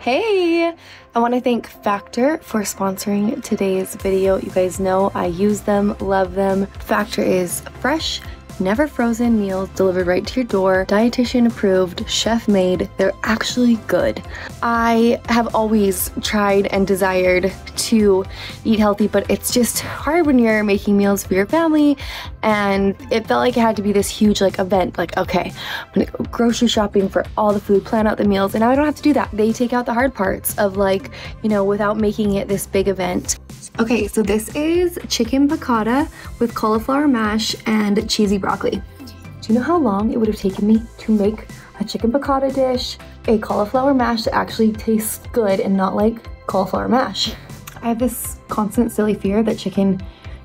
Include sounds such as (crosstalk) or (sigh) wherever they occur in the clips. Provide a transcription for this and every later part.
Hey! I want to thank Factor for sponsoring today's video. You guys know I use them, love them. Factor is fresh, never frozen meals delivered right to your door, dietitian approved, chef made. They're actually good. I have always tried and desired to eat healthy, but it's just hard when you're making meals for your family. And it felt like it had to be this huge like event. Like, okay, I'm gonna go grocery shopping for all the food, plan out the meals, and now I don't have to do that. They take out the hard parts of like, you know, without making it this big event. Okay, so this is chicken piccata with cauliflower mash and cheesy broccoli. Do you know how long it would have taken me to make a chicken piccata dish, a cauliflower mash that actually tastes good and not like cauliflower mash? I have this constant silly fear that chicken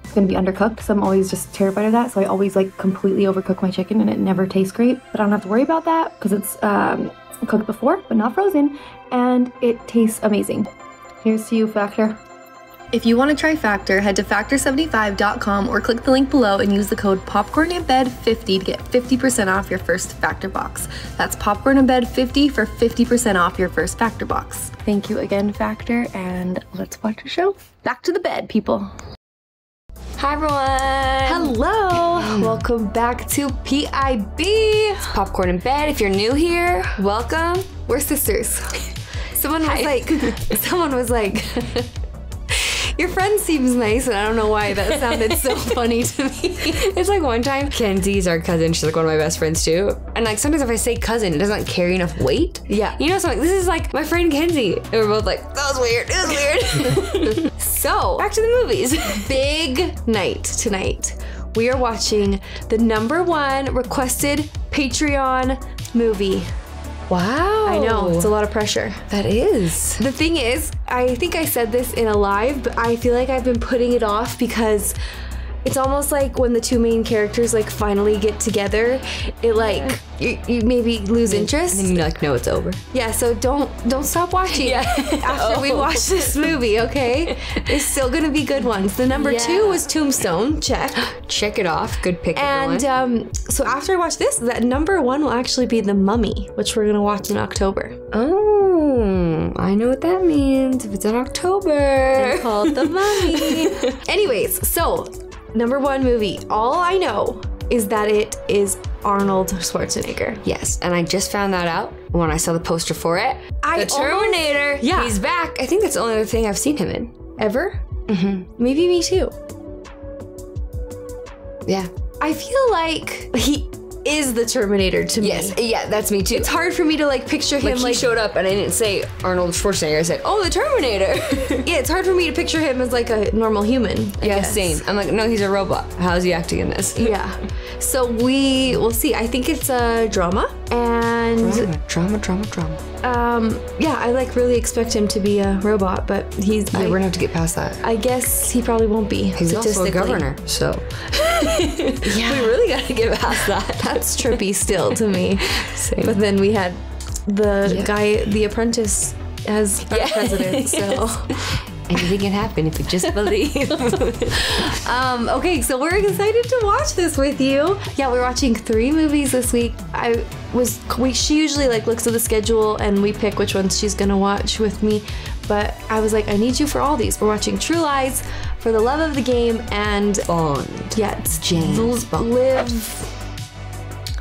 is gonna be undercooked, so I'm always just terrified of that. So I always like completely overcook my chicken and it never tastes great. But I don't have to worry about that because it's um, cooked before, but not frozen, and it tastes amazing. Here's to you, Factor. If you want to try Factor, head to factor75.com or click the link below and use the code popcorninbed50 to get 50% off your first Factor box. That's popcorninbed50 for 50% off your first Factor box. Thank you again, Factor, and let's watch the show. Back to the bed, people. Hi everyone! Hello! (clears throat) Welcome back to PIB. It's Popcorn in Bed. If you're new here, welcome. We're sisters. (laughs) (laughs) Someone was like, someone was like, your friend seems nice, and I don't know why that sounded so (laughs) funny to me. It's like one time, Kenzie's our cousin. She's like one of my best friends too. And like sometimes if I say cousin, it doesn't carry enough weight. Yeah. You know, so I'm like, this is like my friend Kenzie. And we're both like, that was weird. It was weird. (laughs) so back to the movies. (laughs) Big night tonight. We are watching the number one requested Patreon movie. Wow. I know, it's a lot of pressure. That is. The thing is, I think I said this in a live, but I feel like I've been putting it off because it's almost like when the two main characters like finally get together, it like you, you maybe lose interest. And then you like know it's over. Yeah, so don't don't stop watching Yeah. (laughs) after we Oh. watch this movie, okay? It's still gonna be good ones. The number two was Tombstone, check. Check it off. Good pick, And um, so after I watch this, that number one will actually be The Mummy, which we're gonna watch in October. oh, I know what that means. If it's in October. it's called The Mummy. (laughs) Anyways, so number one movie. All I know is that it is Arnold Schwarzenegger. Yes, and I just found that out when I saw the poster for it. I the almost- Terminator. Yeah. He's back. I think that's the only other thing I've seen him in. Ever? Mm-hmm. Maybe me too. Yeah. I feel like he is the Terminator to me. Yes. Yeah, that's me too. It's hard for me to like picture him like, like, he showed up and I didn't say Arnold Schwarzenegger. I said, oh, the Terminator. (laughs) yeah, it's hard for me to picture him as like a normal human. I yeah, guess. same. I'm like, no, he's a robot. How's he acting in this? Yeah. So we will see. I think it's a drama and Drama, drama, drama, drama. um yeah, I like really expect him to be a robot, but he's Yeah, I, we're gonna have to get past that. I guess he probably won't be. He's also a governor, so (laughs) yeah, we really gotta get past that. (laughs) That's trippy still to me. Same. (laughs) But then we had the Yeah. guy, the apprentice, as Yes. president. So, Anything can happen if you just believe. (laughs) um, okay, so we're excited to watch this with you. Yeah, we're watching three movies this week. I was we she usually like looks at the schedule and we pick which ones she's gonna watch with me. But I was like, I need you for all these. We're watching True Lies, For the Love of the Game, and Bond. yeah, it's James Bond. Live.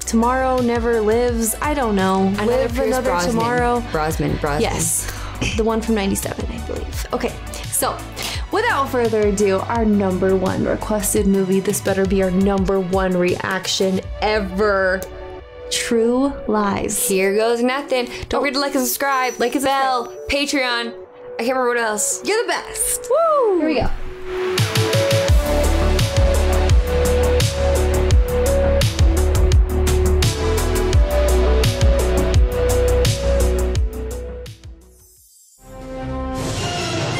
Tomorrow never lives. I don't know. live Pierce another Brosnan. tomorrow. Brosnan. Brosnan. Yes, the one from 97, I believe. Okay, so without further ado, our number one requested movie. This better be our number one reaction ever. True Lies. Here goes nothing. Don't forget to like and subscribe. Like and bell. Patreon. I can't remember what else. You're the best. Woo! Here we go.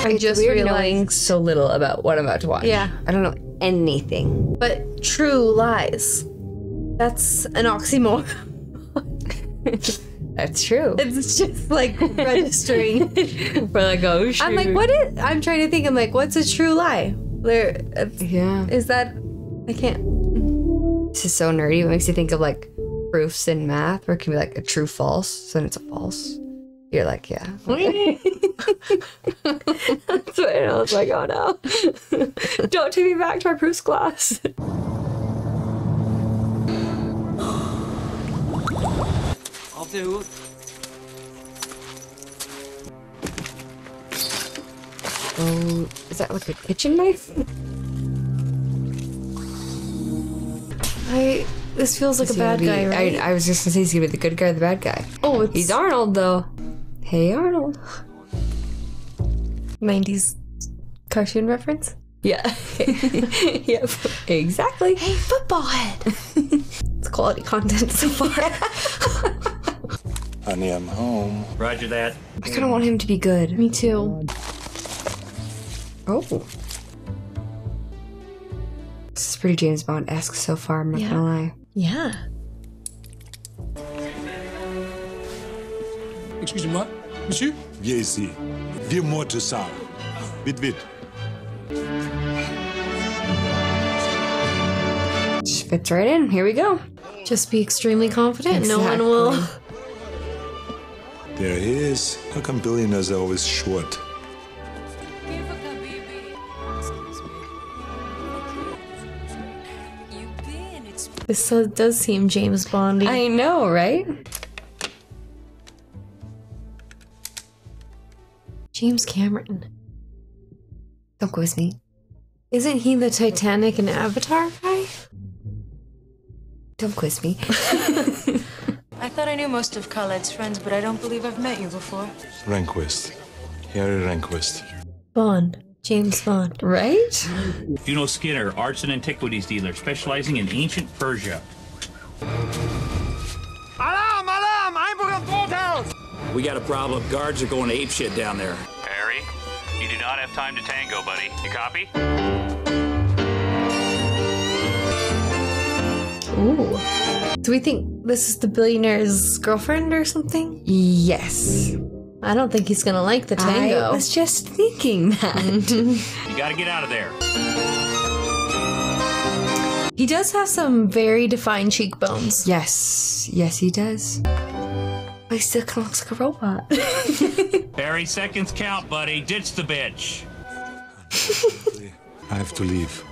I just Weird realized. knowing so little about what I'm about to watch. Yeah. I don't know anything. But True Lies. That's an oxymoron. (laughs) That's true. It's just like registering. (laughs) We're like, oh shoot. I'm like, what is? I'm trying to think. I'm like, what's a true lie? There uh, Yeah. is that. I can't. This is so nerdy. It makes you think of like proofs in math, where it can be like a true false. So then it's a false. You're like, yeah. (laughs) That's what I was like, oh no. Don't take me back to my proofs class. I'll do. Oh, is that like a kitchen knife? I this feels like a bad be- guy, right? I, I was just gonna say he's gonna be the good guy or the bad guy. oh, it's He's Arnold though. Hey Arnold. 90s cartoon reference. Yeah. (laughs) (laughs) yep. Exactly. Hey, football head. (laughs) it's quality content so far. Honey, I'm home. Roger that. I kind of want him to be good. Me too. Oh. This is pretty James Bond esque so far, I'm not Yeah. gonna lie. Yeah. Excusez-moi, monsieur? Viens ici. Viens-moi tout ça. Vite, vite. Just fits right in. Here we go. Just be extremely confident. No one will. There he is. How come billionaires are always short? This so does seem James Bondy. I know, right? James Cameron. Don't quiz me. Isn't he the Titanic and Avatar guy? Don't quiz me. (laughs) I thought I knew most of Khaled's friends, but I don't believe I've met you before. Renquist. Harry Renquist. Bond. James Bond. right? Juno Skinner, arts and antiquities dealer, specializing in ancient Persia. Alarm! Alarm! Einbruch am Bootshaus! We got a problem. Guards are going ape shit down there. Harry, you do not have time to tango, buddy. You copy? Ooh. Do we think this is the billionaire's girlfriend or something? Yes. I don't think he's gonna like the tango. I was just thinking that. (laughs) You gotta get out of there. he does have some very defined cheekbones. yes. Yes, he does. But he still kind of looks like a robot. (laughs) Harry, seconds count, buddy. Ditch the bitch. I have to leave.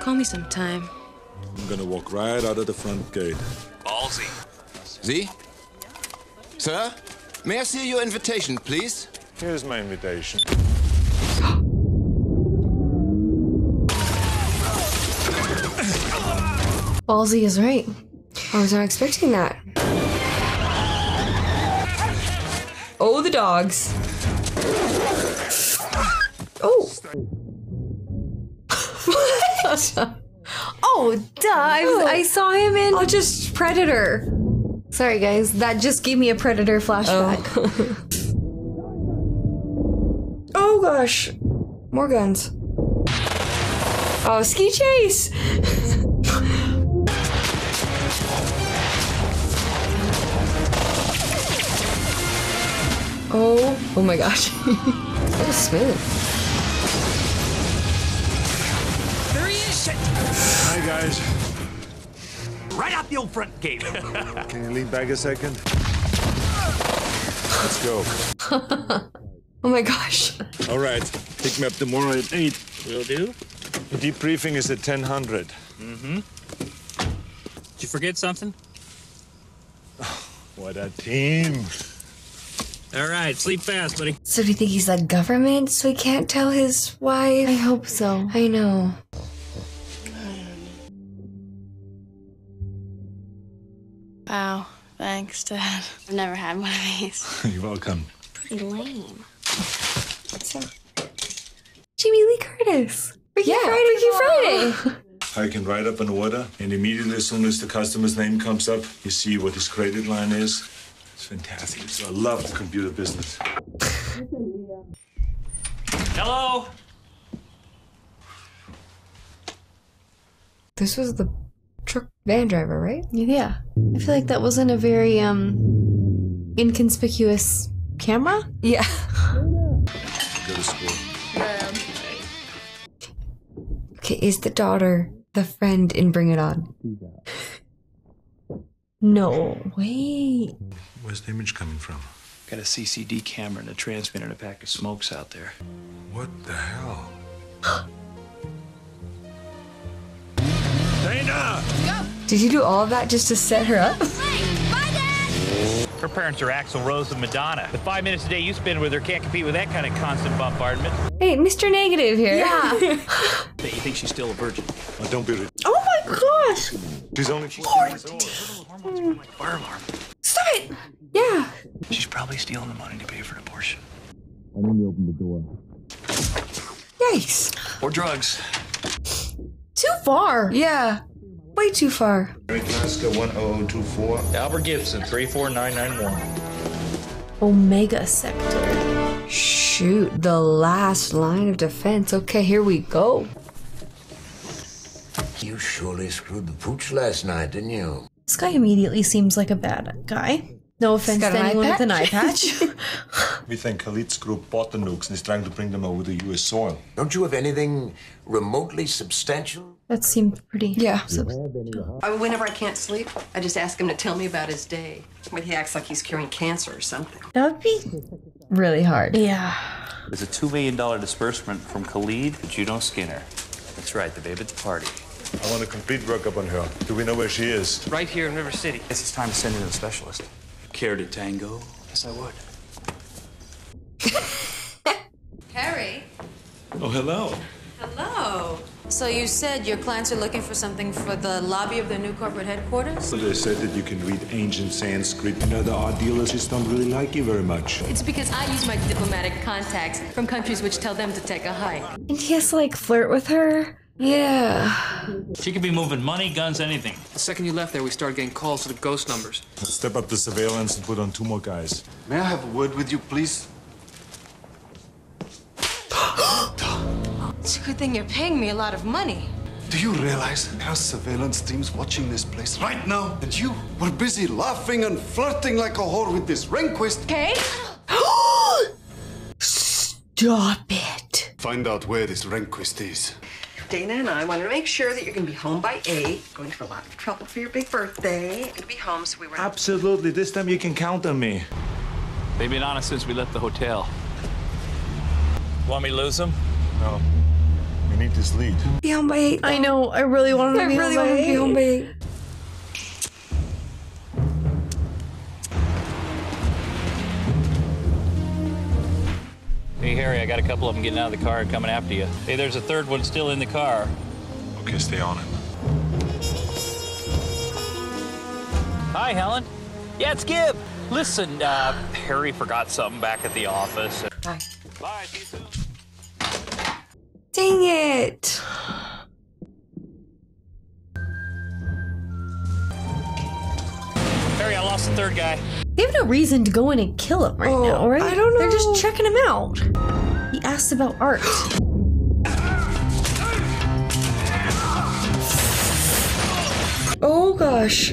Call me sometime. I'm gonna walk right out of the front gate. Ballsy. Sie? Sir? May I see your invitation, please? Here's my invitation. Ballsy is right. I was not expecting that. Oh, the dogs. Oh. what? (laughs) Oh, duh! I, I oh. saw him in. Oh, just Predator. Sorry, guys. That just gave me a Predator flashback. Oh, (laughs) oh gosh. More guns. Oh, ski chase! (laughs) oh, oh my gosh. (laughs) that was smooth. There he is! Shit. Hi, guys. Right out the old front gate. (laughs) Can you lean back a second? Let's go. (laughs) Oh my gosh. All right. Pick me up tomorrow at 8. Will do. The debriefing is at 1000. Mm-hmm. Did you forget something? (sighs) What a team. All right, sleep fast, buddy. So do you think he's like government so he can't tell his wife? I hope so. I know. Wow. Thanks, Dad. I've never had one of these. (laughs) You're welcome. Pretty lame. Jamie Lee Curtis. Freaky Yeah, Friday. Freaky Friday. I can write up an order, and immediately as soon as the customer's name comes up, you see what his credit line is. It's fantastic. So I love the computer business. Hello? This was the truck van driver, right? Yeah. I feel like that wasn't a very um inconspicuous camera. Yeah. Go to school. Okay, is the daughter the friend in Bring It On? No. Wait. Where's the image coming from? Got a CCD camera and a transmitter and a pack of smokes out there. What the hell? Dana! Did you do all of that just to set her up? Her parents are Axl Rose and Madonna. The five minutes a day you spend with her can't compete with that kind of constant bombardment. Hey, Mr. Negative here. Yeah. (laughs) You think she's still a virgin? Oh, don't be ridiculous. oh my gosh. She's only 14 years old. Fire alarm. Stop it. Yeah. She's probably stealing the money to pay for an abortion. I didn't open the door. Yikes. Or drugs. Too far. Yeah. Way too far. Alaska 10024. Albert Gibson, 34991. Omega Sector. Shoot, the last line of defense. Okay, here we go. You surely screwed the pooch last night, didn't you? This guy immediately seems like a bad guy. No offense got to an eye anyone with an eye patch. patch. (laughs) We think Khalid's group bought the nukes and is trying to bring them over to U.S. soil. Don't you have anything remotely substantial? that seemed pretty. Yeah. I, whenever I can't sleep, I just ask him to tell me about his day. When he acts like he's curing cancer or something. That would be. Really hard. Yeah. There's a $2 million disbursement from Khalid to Juno Skinner. That's right, the babe at the party. I want a complete workup on her. Do we know where she is? Right here in River City. Guess it's time to send in a specialist. Care to tango? Yes, I would. (laughs) Harry? Oh, hello. Hello. So you said your clients are looking for something for the lobby of their new corporate headquarters? So they said that you can read ancient Sanskrit. You know, the art dealers just don't really like you very much. It's because I use my diplomatic contacts from countries which tell them to take a hike. And he has to like flirt with her. Yeah. She could be moving money, guns, anything. The second you left there, we started getting calls to the ghost numbers. Let's step up the surveillance and put on two more guys. May I have a word with you, please? It's a good thing you're paying me a lot of money. Do you realize there are surveillance team's watching this place right now? And you were busy laughing and flirting like a whore with this Renquist. Okay? (gasps) Stop it. Find out where this Renquist is. Dana and I wanted to make sure that you're going to be home by 8. Going through a lot of trouble for your big birthday. To be home, so we were... Absolutely. This time you can count on me. They've been on us since we left the hotel. Want me to lose them? No. We need this lead. Be home by 8. I know. I really want to be, home, be home by 8. Hey, Harry, I got a couple of them getting out of the car and coming after you. Hey, there's a third one still in the car. Okay, stay on it. Hi, Helen. Yeah, it's Gib. Listen, uh, Harry forgot something back at the office. Bye. Bye, see you soon. Dang it. Harry, I lost the third guy. They have no reason to go in and kill him right Oh, now, right? I don't They're just checking him out. He asked about art. (gasps) Oh gosh.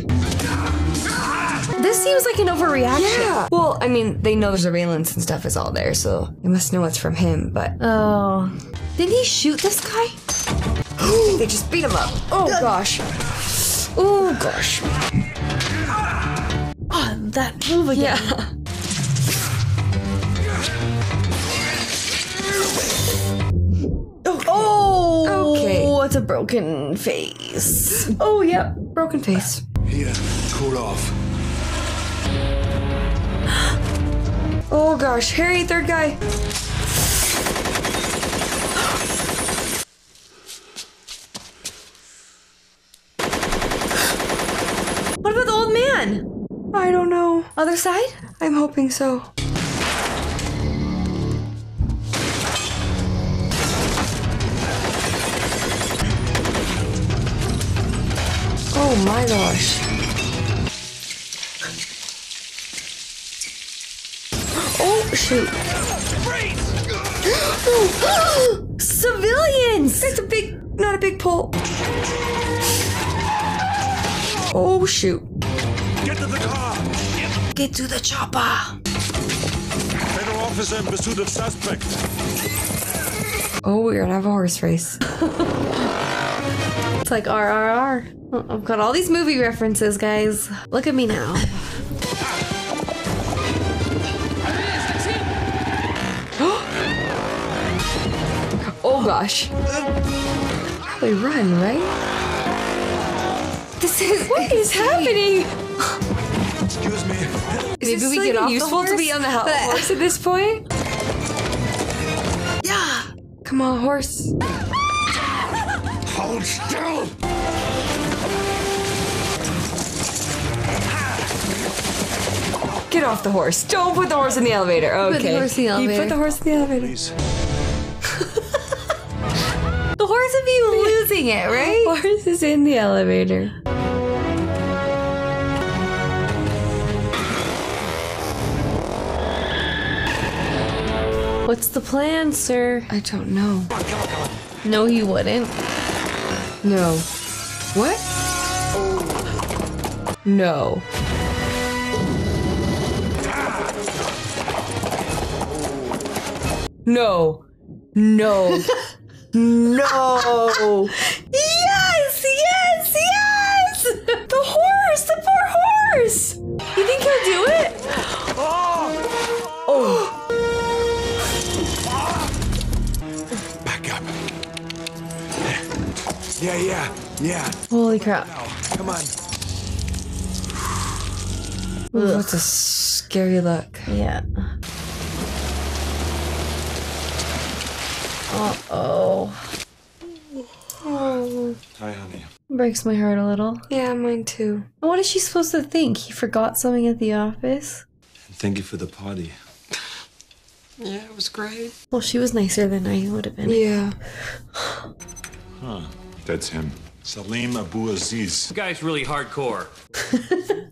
This seems like an overreaction. Yeah. Well, I mean, they know surveillance and stuff is all there, so they must know it's from him, but Oh. Didn't he shoot this guy? (gasps) they just beat him up. Oh gosh. Oh gosh. Oh, that move again. Yeah. (laughs) Oh, Okay. it's a broken face. Oh, yep. Broken face. Here, cool off. (gasps) Oh gosh. Harry, third guy. What about the old man? I don't know. Other side? I'm hoping so. Oh my gosh. Oh shoot. (gasps) Civilians! It's a big, not a big pole. Oh shoot. Get to the car! Get to the chopper! Federal officer in pursuit of suspect. Oh, we're gonna have a horse race. it's like RRR. I've got all these movie references, guys. Look at me now. (gasps) oh gosh. Probably run, right? This is what is happening? Excuse me. Is Maybe this, we like, get off the useful to be on the ho- horse at this point? Yeah. Come on, horse. Hold still! Get off the horse. Don't put the horse in the elevator. Okay. Put the horse in the You put the horse in the elevator. (laughs) The horse would be losing it, right? Horse is in the elevator. What's the plan, sir? I don't know. No, he wouldn't. No. What? No. No. No. (laughs) no. Yes, yes, yes! The horse, the poor horse! Yeah, yeah, yeah. Holy crap. Come on. Ooh, that's a scary look. Yeah. Uh oh. Oh. Hi, honey. Breaks my heart a little. Yeah, mine too. What is she supposed to think? He forgot something at the office? Thank you for the party. Yeah, it was great. Well, she was nicer than I would have been. Yeah. Huh. That's him. Salim Abu Aziz. The guy's really hardcore.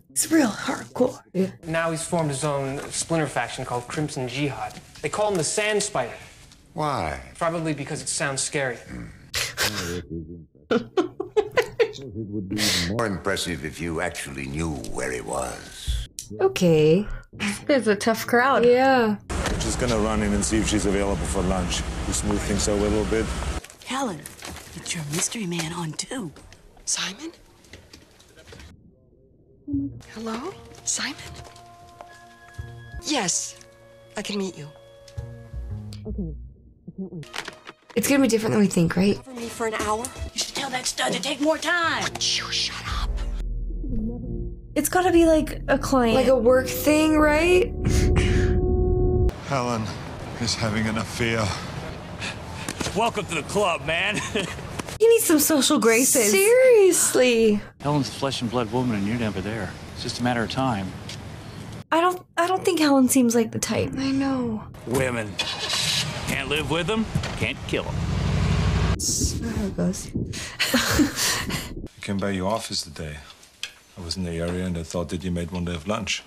(laughs) It's real hardcore. Now he's formed his own splinter faction called Crimson Jihad. They call him the Sand Spider. Why? Probably because it sounds scary. It would be more impressive if you actually knew where he was. Okay. There's a tough crowd. Yeah. Just gonna run in and see if she's available for lunch. To smooth things out a little bit. Helen, it's your mystery man on two. Simon? Hello? Simon? Yes, I can meet you. Okay. It's gonna be different than we think, right? For me for an hour? You should tell that stud to take more time. Shh, shut up. It's gotta be like a client. Like a work thing, right? Helen is having an affair. Welcome to the club, man. (laughs) you need some social graces. Seriously. Helen's a flesh and blood woman, and you're never there. It's just a matter of time. I don't I don't think Helen seems like the type. I know. Women. Can't live with them, can't kill them. That's (laughs) not how it goes. I came by your office today. I was in the area and I thought that you made one to have lunch.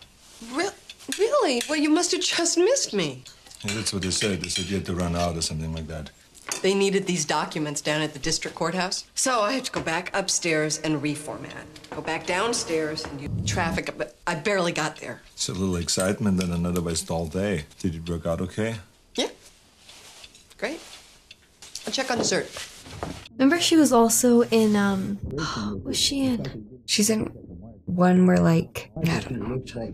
Re- really? Well, you must have just missed me. Yeah, that's what they said. They said you had to run out or something like that. They needed these documents down at the district courthouse. So I had to go back upstairs and reformat. Go back downstairs and do traffic, but I barely got there. It's a little excitement and an otherwise dull day. Did it work out okay? Yeah. Great. I'll check on dessert. Remember she was also in um what (gasps) was she in? She's in one where like I don't know. I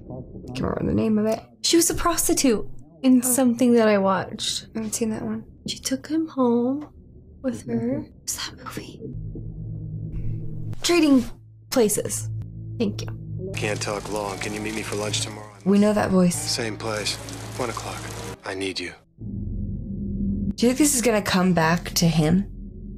can't remember the name of it. She was a prostitute in oh. something that I watched. I haven't seen that one. She took him home with mm-hmm. her. What's that movie? Trading places. Thank you. Can't talk long. Can you meet me for lunch tomorrow? We know that voice. Same place. One o'clock. I need you. Do you think this is gonna come back to him?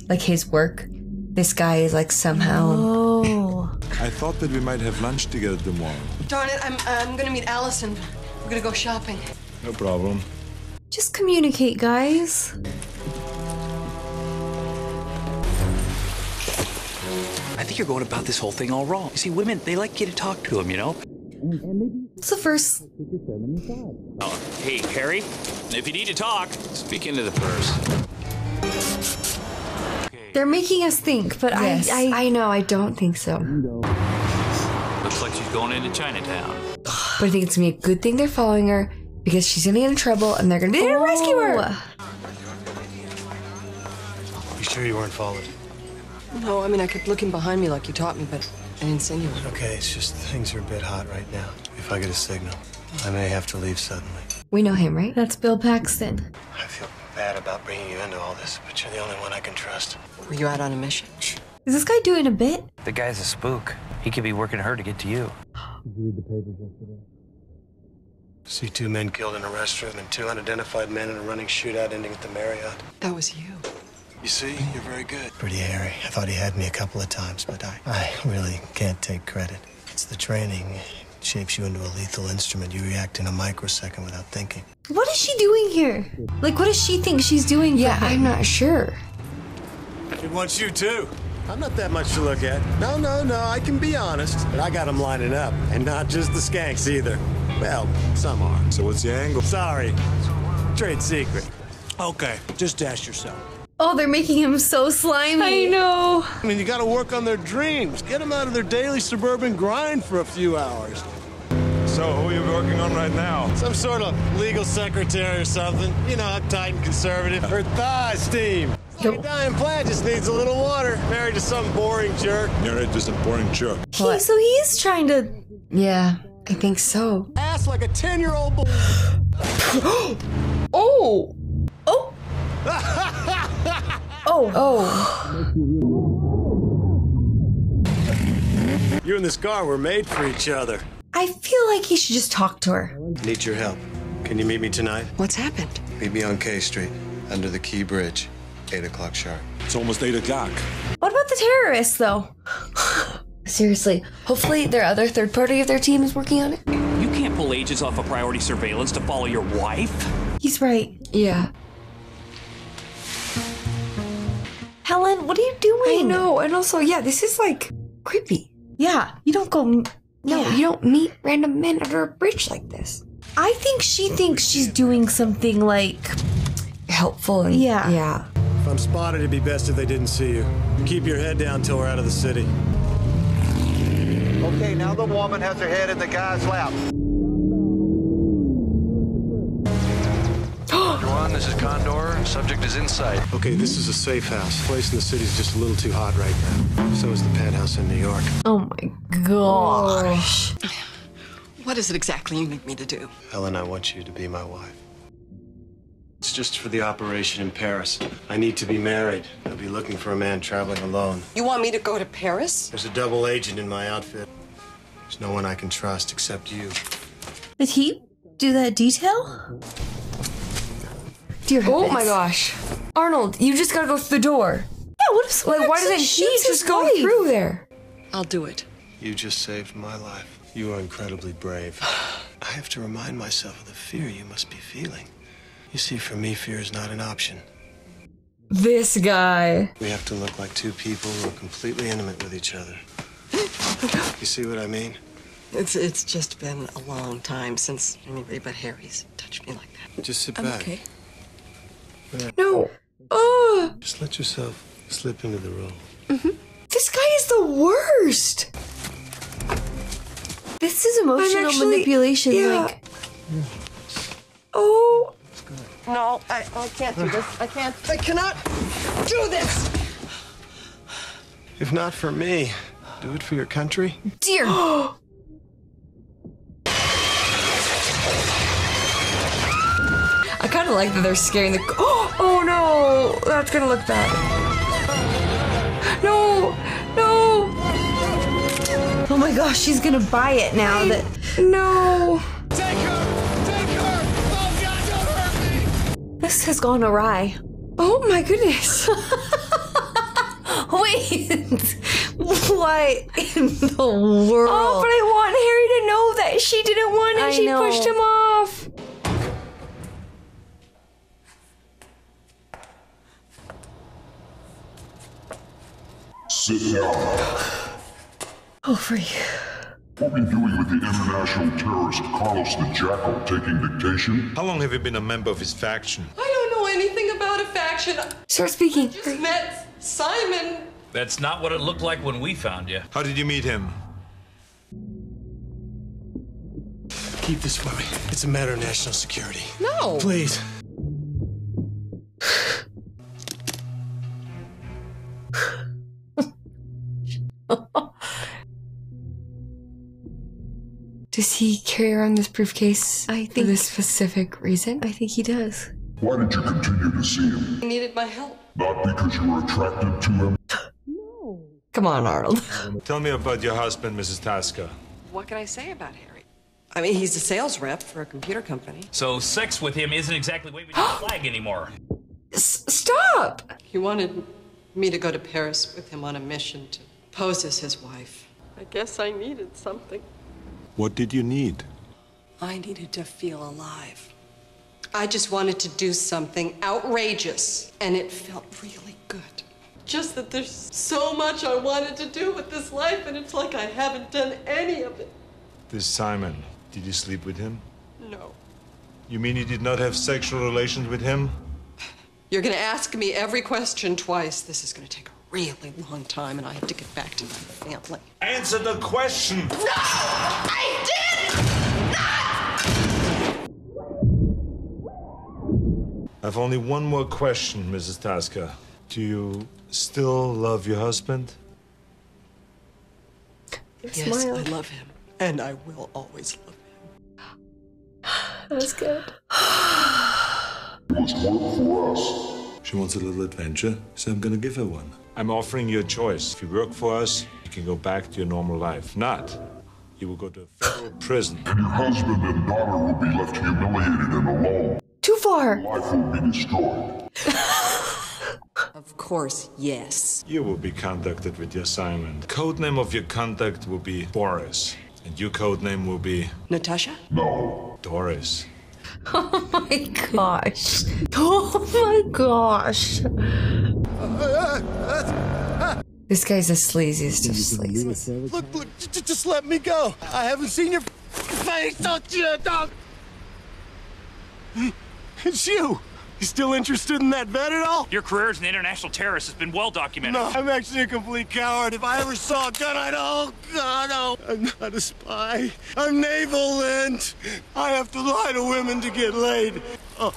Like his work? This guy is like somehow. Oh. I thought that we might have lunch together tomorrow. Darn it, I'm, I'm gonna meet Allison. We're gonna go shopping. No problem. Just communicate, guys. I think you're going about this whole thing all wrong. You see, women, they like you to talk to them, you know? It's the first Oh, hey, Harry, if you need to talk, speak into the purse. they're making us think, but Yes. I, I I know, I don't think so. Looks like she's going into Chinatown. But I think it's gonna be a good thing they're following her because she's gonna get in trouble and they're gonna be there to rescue her. Oh. You sure you weren't followed? No, I mean, I kept looking behind me like you taught me, but I didn't see anyone. Okay, it's just things are a bit hot right now. If I get a signal, I may have to leave suddenly. We know him, right? That's Bill Paxton. I feel bad about bringing you into all this, but you're the only one I can trust. Were you out on a mission? Is this guy doing a bit? The guy's a spook. He could be working her to get to you. Did you read the papers yesterday? See two men killed in a restaurant and two unidentified men in a running shootout ending at the Marriott. That was you. You see, you're very good. Pretty hairy. I thought he had me a couple of times, but I, I really can't take credit. It's the training. It shapes you into a lethal instrument. You react in a microsecond without thinking. What is she doing here? Like, what does she think she's doing? Yeah, I'm not sure. He wants you too. I'm not that much to look at. No, no, no, I can be honest. But I got them lining up. And not just the skanks either. Well, some are. So what's the angle? Sorry. Trade secret. Okay, just ask yourself. Oh, they're making him so slimy. I know. I mean, you gotta work on their dreams. Get them out of their daily suburban grind for a few hours. So who are you working on right now? Some sort of legal secretary or something. You know, uptight and conservative. Her thighs steam. Your dying plant just needs a little water. Married to some boring jerk. Married to some boring jerk. He, so he's trying to. Yeah, I think so. Ass like a 10 year old boy. (gasps) oh! Oh! (laughs) oh! Oh. You and this car were made for each other. I feel like he should just talk to her. Need your help. Can you meet me tonight? What's happened? Meet me on K Street, under the Key Bridge, 8 o'clock sharp. It's almost 8 o'clock. What about the terrorists, though? (laughs) Seriously, hopefully their other third party of their team is working on it. You can't pull agents off of priority surveillance to follow your wife. He's right. Yeah. Helen, what are you doing? I know, and also, yeah, this is like creepy. Yeah, you don't go. No, Yeah. you don't meet random men under a bridge like this. I think she thinks she's doing something like. Helpful and Yeah. yeah. If I'm spotted, it'd be best if they didn't see you. Keep your head down till we're out of the city. Okay, now the woman has her head in the guy's lap. Roger one, this is Condor. Subject is inside. Okay, this is a safe house. Place in the city's just a little too hot right now. So is the penthouse in New York. Oh my gosh. What is it exactly you need me to do? Helen, I want you to be my wife. It's just for the operation in Paris. I need to be married. I'll be looking for a man traveling alone. You want me to go to Paris? There's a double agent in my outfit. There's no one I can trust except you. Did he do that detail? Dear Oh oh my gosh. Arnold, you just gotta go through the door. Yeah, what if Like, why doesn't he just go through there? I'll do it. You just saved my life. You are incredibly brave. (sighs) I have to remind myself of the fear you must be feeling. You see, for me, fear is not an option. This guy. We have to look like two people who are completely intimate with each other. You see what I mean? It's it's just been a long time since anybody but Harry's touched me like that. Just sit I'm back. okay. No. Oh, Just let yourself slip into the role. Mm-hmm. this guy is the worst. This is emotional actually- manipulation. yeah. Like, Oh. No, I, I can't do this. I can't. I cannot do this. If not for me, do it for your country. Dear. (gasps) I kind of like that they're scaring the. Oh, (gasps) oh no, that's gonna look bad. No, no, oh my gosh, she's gonna buy it now that. no. This has gone awry. Oh my goodness. (laughs) Wait, what in the world? Oh, but I want Harry to know that she didn't want it. I she know. pushed him off. Sit down. oh, free. What we doing with the international terrorist Carlos the Jackal taking dictation? How long have you been a member of his faction? I don't know anything about a faction. Start speaking. I just met Simon. That's not what it looked like when we found you. How did you meet him? Keep this for me. It's a matter of national security. No. Please. Does he carry around this briefcase I for this specific reason? I think he does. Why did you continue to see him? He needed my help. Not because you were attracted to him? No. Come on, Arnold. (laughs) Tell me about your husband, Mrs. Tasker. What can I say about Harry? I mean, he's a sales rep for a computer company. So sex with him isn't exactly waving the (gasps) flag anymore. stop! He wanted me to go to Paris with him on a mission to pose as his wife. I guess I needed something. What did you need? I needed to feel alive. I just wanted to do something outrageous, and it felt really good. Just that there's so much I wanted to do with this life, and it's like I haven't done any of it. This Simon, did you sleep with him? No. You mean you did not have sexual relations with him? You're gonna ask me every question twice. This is gonna take a really long time, and I have to get back to my family. Answer the question! No! I did I have only one more question, Mrs. Tasker. Do you still love your husband? Yes, Smile. I love him, and I will always love him. (sighs) That was good. Must work for us. She wants a little adventure, so I'm gonna give her one. I'm offering you a choice. If you work for us, you can go back to your normal life. Not, you will go to a federal prison. And your husband and daughter will be left humiliated and alone. Too far. Life will be destroyed. Of course, yes. You will be contacted with your assignment. Code name of your contact will be Boris. And your code name will be Natasha? No. Doris. (laughs) Oh my gosh. (laughs) Oh my gosh. This guy's the sleaziest of sleazies. Look, look, j- j- just let me go. I haven't seen your face. Don't you, dog? It's you. You still interested in that vet at all? Your career as an international terrorist has been well documented. No, I'm actually a complete coward. If I ever saw a gun, I'd oh god, oh. I'm not a spy. I'm navel lint. I have to lie to women to get laid. Oh,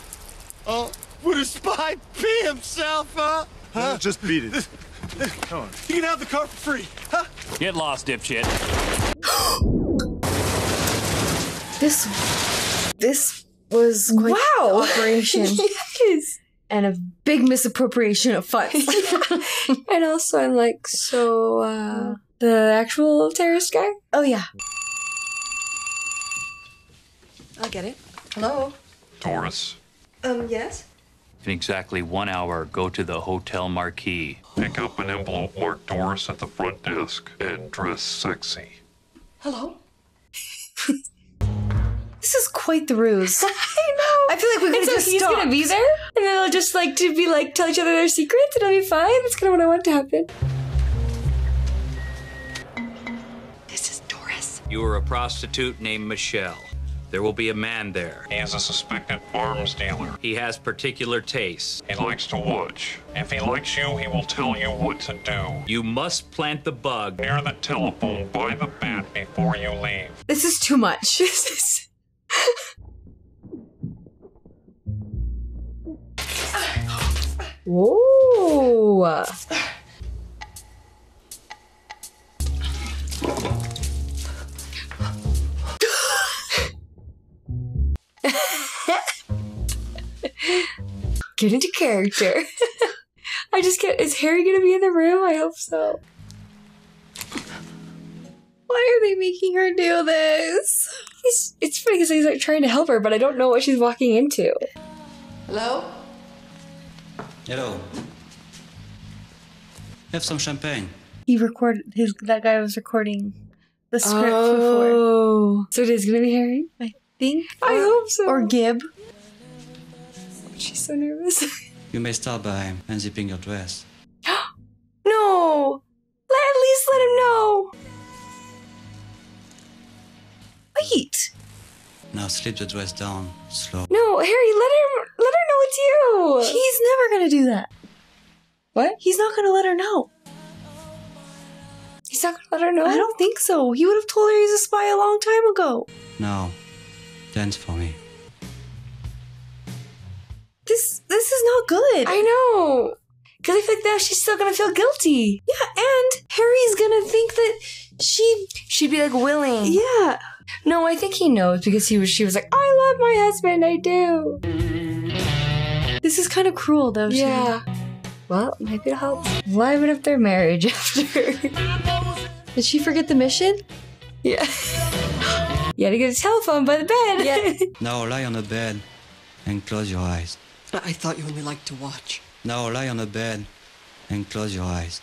oh, would a spy pee himself, huh? Huh? Just beat it. Come on. You can have the car for free, huh? Get lost, dipshit. (gasps) This this was quite Wow. the operation. (laughs) yes. and a big misappropriation of funds. (laughs) (laughs) And also, I'm like, so, uh, the actual terrorist guy? oh yeah. I'll get it. Hello? Doris, Um, yes? In exactly one hour, go to the Hotel Marquis. Pick up an envelope marked Doris at the front desk and dress sexy. Hello? This is quite the ruse. (laughs) I know. I feel like we could And have so just he's stopped. gonna be there, and then they'll just like to be like tell each other their secrets, and it'll be fine. That's kind of what I want to happen. This is Doris. You are a prostitute named Michelle. There will be a man there. He is a suspected arms dealer. He has particular tastes. He likes to watch. If he likes you, he will tell you what to do. You must plant the bug. Near the telephone by the bed before you leave. This is too much. (laughs) This is. Whoa. (laughs) Get into character. (laughs) I just can't. Is Harry gonna be in the room? I hope so. Why are they making her do this? It's, it's funny because he's like trying to help her, but I don't know what she's walking into. Hello? Hello. Have some champagne. He recorded his that guy was recording the script oh. before. Oh, so it is gonna be Harry. I think I or- hope so. Or Gib. She's so nervous. (laughs) You may start by unzipping your dress. (gasps) no, let at least let him know. Wait, Now slip the dress down, slow. no, Harry, let him let her know it's you. He's never gonna do that. what? He's not gonna let her know. He's not gonna let her know. I don't think so. He would have told her he's a spy a long time ago. No, dance for me. This this is not good. I know. Because I feel like now she's still gonna feel guilty. yeah, and Harry's gonna think that she She'd be like willing. Yeah. No, I think he knows because he was. She was like, "I love my husband. I do." This is kind of cruel, though. Shannon. Yeah. Well, maybe it'll help liven up their marriage (laughs) after. Did she forget the mission? Yeah. (gasps) You had to get a telephone by the bed. Yeah. (laughs) Now lie on the bed and close your eyes. I thought you only liked to watch. Now lie on the bed and close your eyes.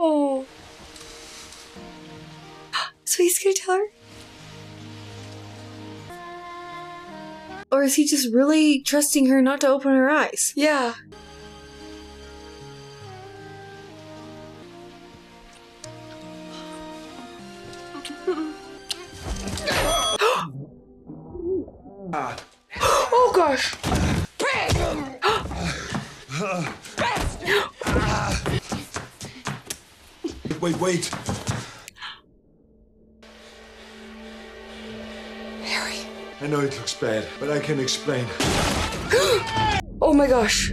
oh. So he's gonna tell her? Or is he just really trusting her not to open her eyes? Yeah. (gasps) (gasps) Oh gosh. (gasps) Wait, wait. Harry. I know it looks bad, but I can explain. (gasps) Oh my gosh.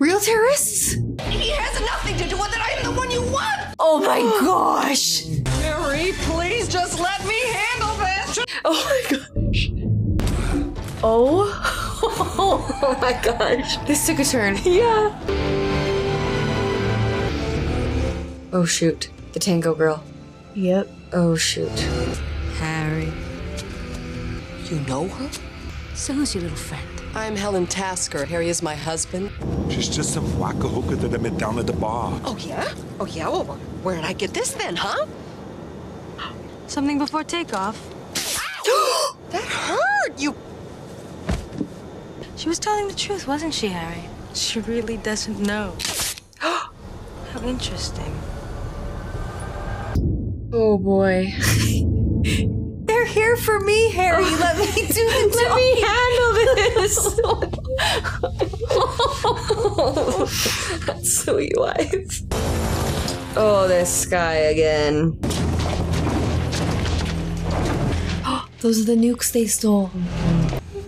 Real terrorists? He has nothing to do with it. I am the one you want. Oh my gosh. Harry, please just let me handle this. Oh my gosh. Oh. Oh my gosh. This took a turn. Yeah. Oh shoot. The tango girl. Yep. Oh shoot. Harry. You know her? So who's your little friend? I'm Helen Tasker. Harry is my husband. She's just some wacko hooker that I met down at the bar. Oh, yeah? Oh, yeah? Well, where did I get this then, huh? Something before takeoff. (gasps) That hurt! You. She was telling the truth, wasn't she, Harry? She really doesn't know. (gasps) How interesting. Oh boy. (laughs) They're here for me, Harry. Let me (laughs) do the Let job. me handle this. (laughs) That's sweet wife. Oh, this guy again. (gasps) Those are the nukes they stole.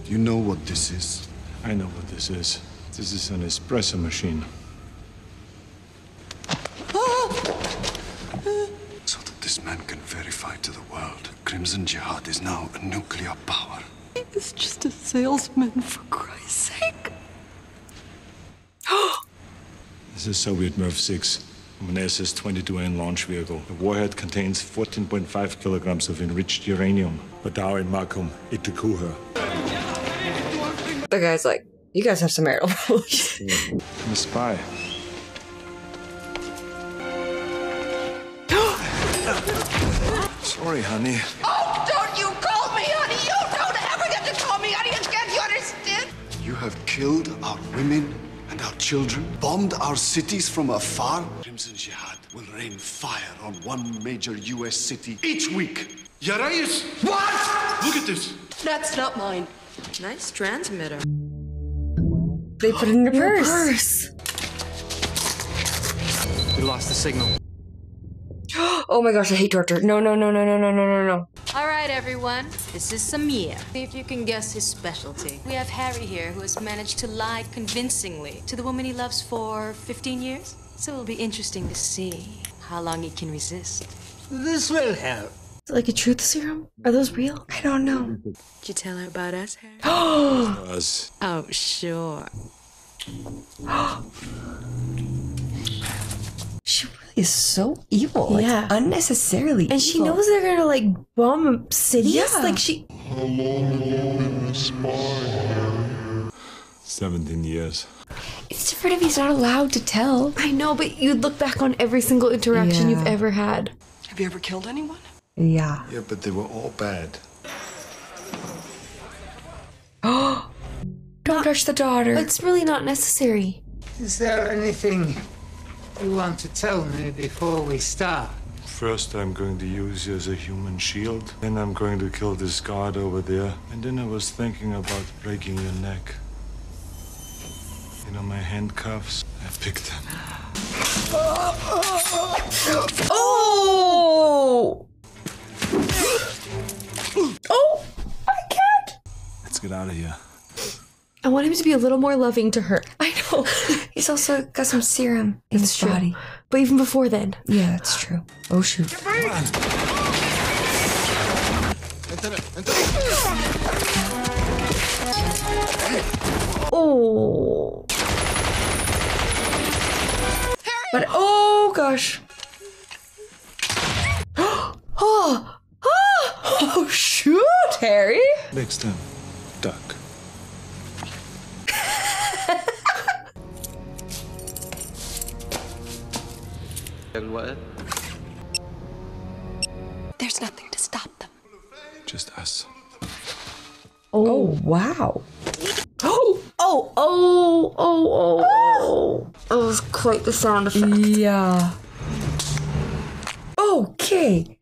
You know what this is? I know what this is. This is an espresso machine. So that this man can verify to the world Crimson Jihad is now a nuclear power. He is just a salesman, for Christ's sake. (gasps) This is Soviet MIRV 6, an SS-22N launch vehicle. The warhead contains 14.5 kilograms of enriched uranium. But Badar and Markham, Itukuha. The guy's like, you guys have some marital (laughs) problems. I'm a spy. Sorry, honey. Oh, don't you call me honey! You don't ever get to call me honey! Can't you understand? You have killed our women and our children, bombed our cities from afar. Crimson Jihad will rain fire on one major U.S. city each week. Yarayis! What? Look at this. That's not mine. Nice transmitter. They put it in your Your purse. purse. We lost the signal. (gasps) Oh my gosh, I hate torture. No, no, no, no, no, no, no, no, no. All right, everyone. This is Samir. See if you can guess his specialty. We have Harry here, who has managed to lie convincingly to the woman he loves for 15 years. So it'll be interesting to see how long he can resist. This will help. Is it like a truth serum? Are those real? I don't know. Did you tell her about us, Harry? (gasps) Us. oh, sure. (gasps) She really is so evil. Like, Yeah. unnecessarily. And she knows they're gonna like bomb cities. Yeah. Like she. 17 years. It's different if he's not allowed to tell. I know, but you'd look back on every single interaction you've ever had. Have you ever killed anyone? Yeah. Yeah, but they were all bad. Oh! (gasps) Don't touch the daughter. It's really not necessary. Is there anything you want to tell me before we start? First, I'm going to use you as a human shield. Then I'm going to kill this guard over there. And then I was thinking about breaking your neck. You know my handcuffs? I picked them. (gasps) Oh! (gasps) oh! I can't! Let's get out of here. I want him to be a little more loving to her. I know. (laughs) He's also got some serum in his true. body. But even before then, Yeah, that's true. Oh shoot. Oh. But oh gosh. (gasps) oh, oh, (gasps) oh, shoot, Harry. Next time, duck. And what? There's nothing to stop them. Just us. Oh, oh. wow. (gasps) Oh, oh, oh, oh, oh, oh. That was quite the sound effect. Yeah. Okay.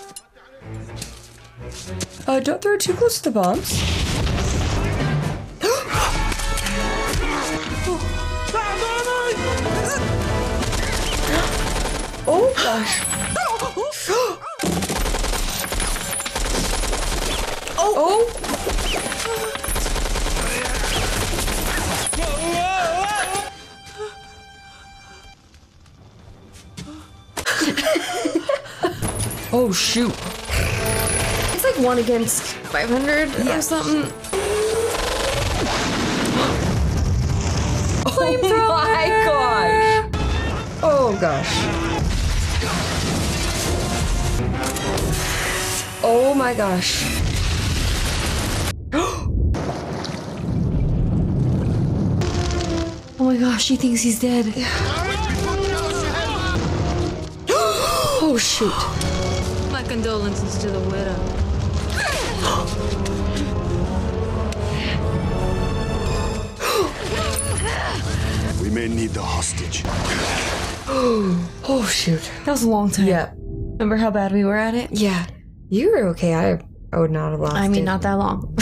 Uh, don't throw too close to the bombs. (gasps) oh gosh. (gasps) oh. oh. (laughs) Oh shoot. It's like one against 500 or something. (laughs) Oh my gosh. Oh gosh. Oh my gosh. (gasps) Oh my gosh, she thinks he's dead. (gasps) oh shoot. My condolences to the widow. May need the hostage. (gasps) oh shoot. That was a long time. Yep. Remember how bad we were at it? Yeah. You were okay. I I would not have lost I mean, it. not that long. (laughs)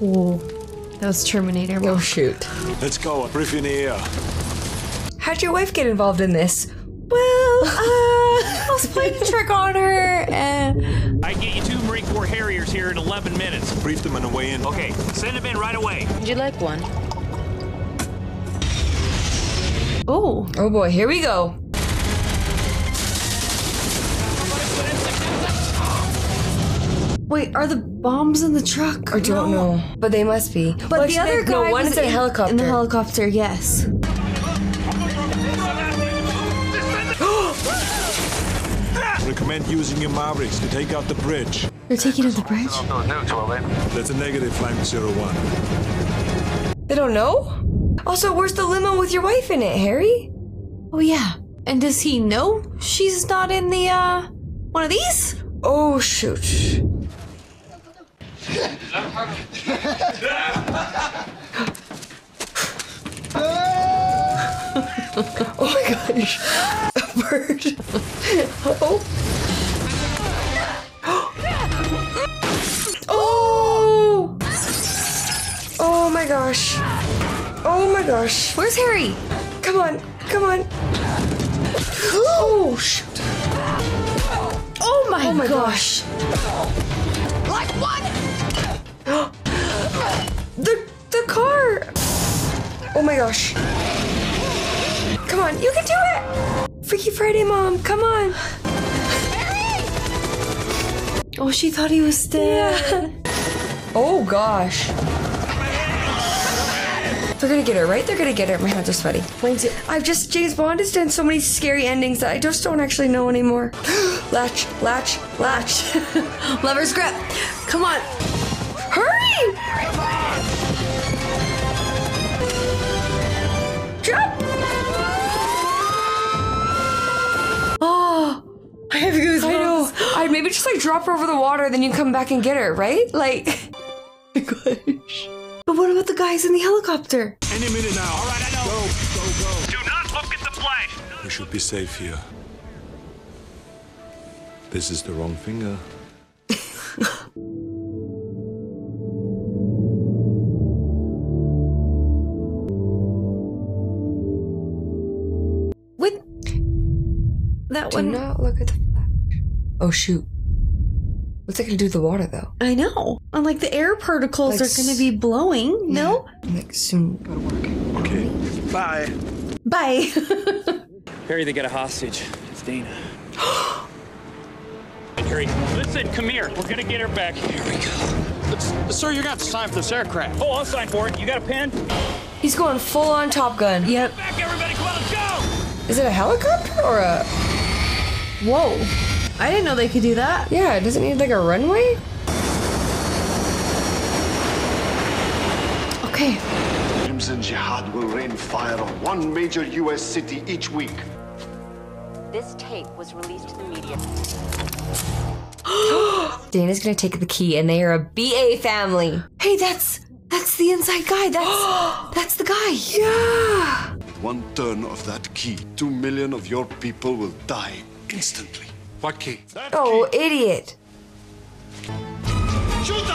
Whoa. That was Terminator. Oh shoot. Let's go. Brief in the air. How'd your wife get involved in this? Well, uh, (laughs) I was playing a trick on her and. I get you two Marine Corps Harriers here in 11 minutes. Brief them on the way in. Okay, send them in right away. Would you like one? Oh. Oh boy, here we go. Wait, are the bombs in the truck? I don't know, but they must be. But Well, the actually, other no, guy one was is in a helicopter. In the helicopter, yes. Recommend using your Mavericks to take out the bridge. They're taking out the bridge? That's a negative, flank zero one. They don't know? Also, where's the limo with your wife in it, Harry? Oh, yeah. And does he know she's not in the, uh, one of these? Oh, shoot. (laughs) (laughs) oh my gosh. A bird. oh. (gasps) Oh! Oh my gosh. Oh my gosh. Where's Harry? Come on. Come on. Oh, shoot. Oh my, Oh my gosh. Like what? (gasps) the the car. Oh my gosh. Come on, you can do it. Freaky Friday, mom. Come on. Oh, she thought he was dead. Oh gosh. They're gonna get her, right? They're gonna get her. My hands are sweaty. Mine's I've just James Bond has done so many scary endings that I just don't actually know anymore. (gasps) latch, latch, latch. (laughs) Lover's grip. Come on. Have (laughs) goosebumps. I know. I'd maybe just like drop her over the water, then you come back and get her, right? Like, (laughs) Gosh. But what about the guys in the helicopter? Any minute now. All right, I know. Go, go, go. Do not look at the flash. We should be safe here. This is the wrong finger. With that do one. not look at the flash. Oh shoot. What's that gonna do to the water though? I know. And like the air particles Like are going to be blowing. No? Like soon go to work. Okay. Bye. Bye. (laughs) Harry, they got a hostage. It's Dana. (gasps) Harry, listen, come here. We're gonna get her back. Here we go. Sir, you're gonna have to sign for this aircraft. Oh, I'll sign for it. You got a pen? He's going full on Top Gun. Yep. Back, everybody, come on, let's go! Is it a helicopter or a. Whoa. I didn't know they could do that. Yeah, does it need like a runway? Okay. Crimson Jihad will rain fire on one major U.S. city each week. This tape was released to the media. (gasps) Dana's gonna take the key, and they are a BA family. Hey, that's that's the inside guy. That's (gasps) that's the guy. Yeah. With one turn of that key, two million of your people will die instantly. What key? Oh, idiot. Shoot (gasps)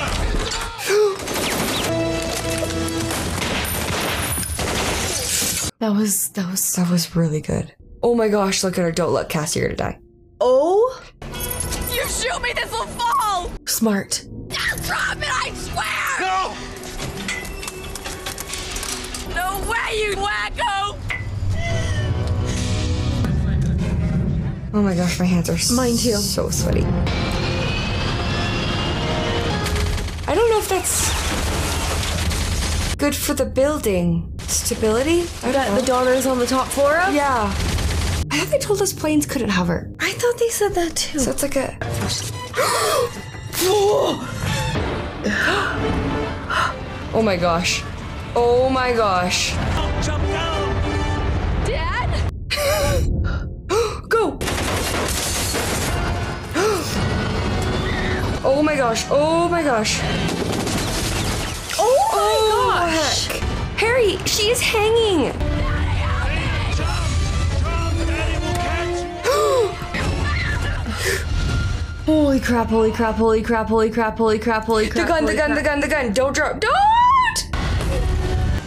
That was that was That was really good. Oh my gosh, look at her. Don't look, Cassie, you're gonna die. oh You shoot me, this will fall! smart. I'll drop it, I swear! No! No way, you wacko! Oh my gosh, my hands are Mine too. so sweaty. I don't know if that's good for the building. Stability? That the daughter's on the top floor of? Yeah. I thought they told us planes couldn't hover. I thought they said that too. So it's like a. oh my gosh. Oh my gosh. Oh my gosh. Oh my gosh. Oh my Oh, gosh. heck. Harry, she is hanging. (gasps) Holy crap, holy crap, holy crap, holy crap, holy crap, holy crap. The crap. gun, the gun, the crap. gun, the gun. Don't drop. Don't!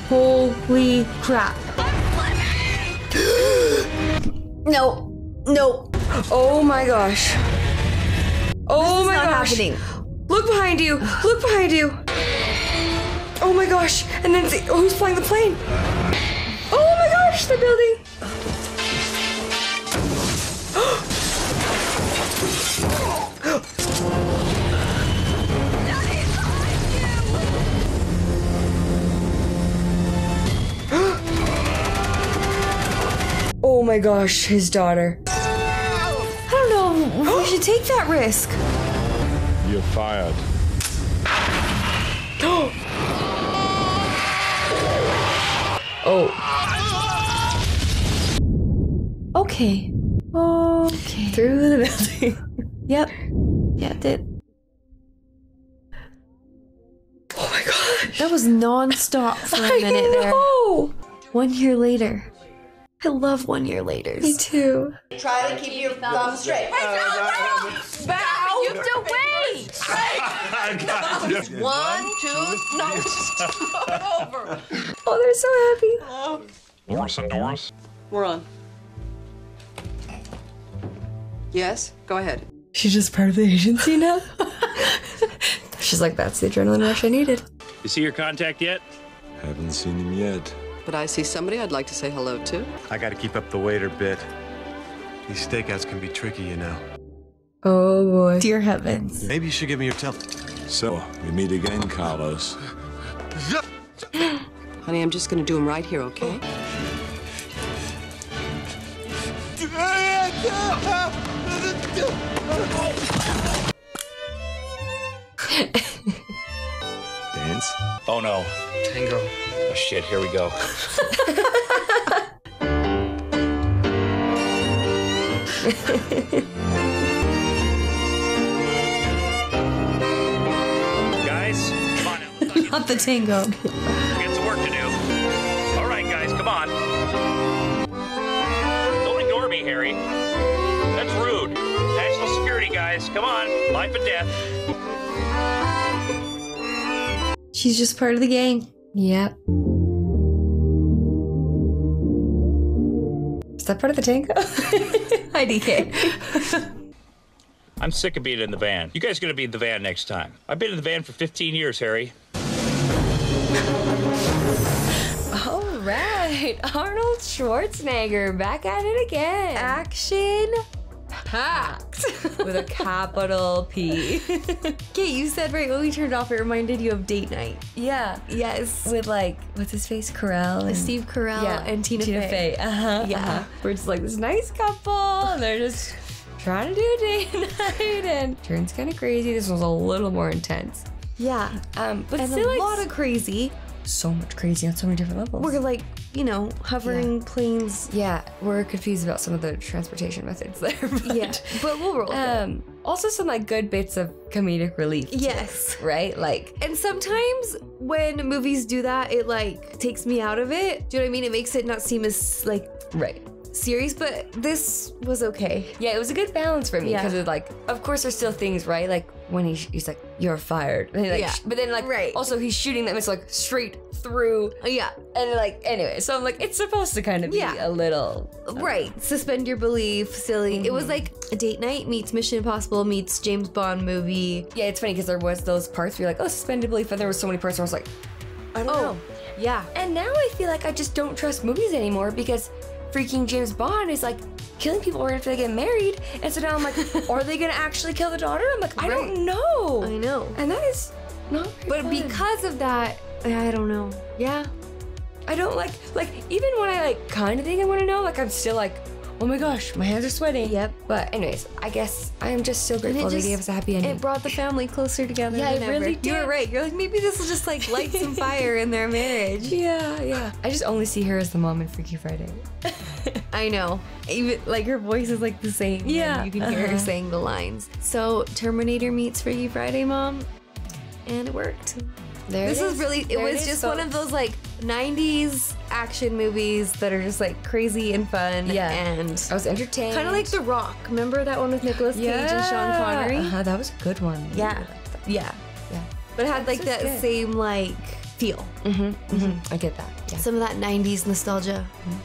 Holy crap. (gasps) no. No. Oh my gosh. Oh my gosh. happening. Look behind you. Look behind you. Oh my gosh. And then the, oh, who's flying the plane? Oh my gosh, the building. (gasps) Oh my gosh, his daughter. I don't know. if we should take that risk. You're fired. (gasps) Oh, Okay. Okay. through the (laughs) building. Yep. Yeah, it did. Oh my gosh. That was non-stop for a (laughs) minute there. Oh, One year later. I love one year later. me too. Try to keep your thumb straight. Wait, no, no! Bow! You have to wait! One, two, (laughs) no, over. Oh, they're so happy. Um, Boris and Doris? We're on. Yes, go ahead. She's just part of the agency now. (laughs) She's like, that's the adrenaline rush I needed. You see your contact yet? Haven't seen him yet. But I see somebody I'd like to say hello to. I gotta keep up the waiter bit. These stakeouts can be tricky, you know. Oh boy. Dear heavens. Maybe you should give me your tel. So, we meet again, Carlos. (gasps) Honey, I'm just gonna do them right here, okay? (laughs) Dance? Oh no. Tango. Oh shit, here we go. (laughs) guys, come on now. Not (laughs) Not the tango. We got some work to do. All right, guys, come on. Don't ignore me, Harry. That's rude. National security, guys. Come on. Life and death. She's just part of the gang. Yep. Is that part of the tango? (laughs) IDK. I'm sick of being in the van. You guys are going to be in the van next time. I've been in the van for 15 years, Harry. All right, Arnold Schwarzenegger back at it again. Action packed (laughs) with a capital P. (laughs) okay, you said right when we turned off, it reminded you of date night. Yeah. Yes. With like, what's his face? Carell. And, Steve Carell yeah, and Tina, Tina Fey. Fey. Uh-huh, Yeah. uh-huh. We're just like this nice couple, and they're just trying to do a date (laughs) night, and turns kind of crazy. This was a little more intense. Yeah. Um, but and still a like, lot of crazy. so much crazy on so many different levels. We're like, you know, hovering planes. yeah, we're confused about some of the transportation methods there. (laughs) But, Yeah, but we'll roll. Um, also some like good bits of comedic relief. too, Yes. right? Like And sometimes when movies do that, it like takes me out of it. Do you know what I mean? It makes it not seem as like right. serious, but this was okay. Yeah, it was a good balance for me because of like, of course, there's still things right, like when he, he's like, "You're fired," and he, like, Yeah. sh- but then like, Right. also he's shooting them. It's like straight through, Yeah. and like anyway. So I'm like, it's supposed to kind of be Yeah. a little Right. Suspend your belief, silly. It was Mm-hmm. like a date night meets Mission Impossible meets James Bond movie. Yeah, it's funny because there was those parts where you're like, oh, suspended belief, and there was so many parts where I was like, I don't Oh, know. yeah. And now I feel like I just don't trust movies anymore because freaking James Bond is like killing people right after they get married. And so now I'm like, (laughs) are they gonna actually kill the daughter? I'm like, I Right. don't know. I know. And that is not But fun. because of that, I don't know. Yeah. I don't like like even when I like kind of think I want to know, like I'm still like, oh my gosh, my hands are sweating. Yep. But anyways, I guess I am just so grateful they just- gave us a happy ending. It brought the family closer together. Yeah, than it really ever. You were did. right. You're like, maybe this will just like light some (laughs) fire in their marriage. yeah, yeah. I just only see her as the mom in Freaky Friday. (laughs) I know. Even like her voice is like the same. and Yeah. You can hear her Uh-huh. saying the lines. So Terminator meets Freaky Friday Mom. And it worked. There this it is is. really it There it was is, just one of those like 90s action movies that are just like crazy and fun Yeah. and I was entertained. kind of like The Rock. Remember that one with Nicolas Cage and Sean Connery? Uh-huh, that was a good one. Yeah. Yeah. Yeah. But it had like that good. same like feel. Mm-hmm, mm-hmm. I get that. Yeah. Some of that 90s nostalgia,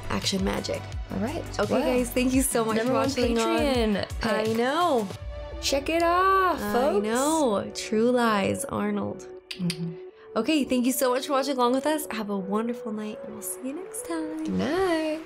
action magic. All right. Okay, guys, thank you so much Number for watching on. Patreon. I know. Check it off, I folks. know. True Lies, Arnold. Okay, thank you so much for watching along with us. Have a wonderful night, and we'll see you next time. Good night.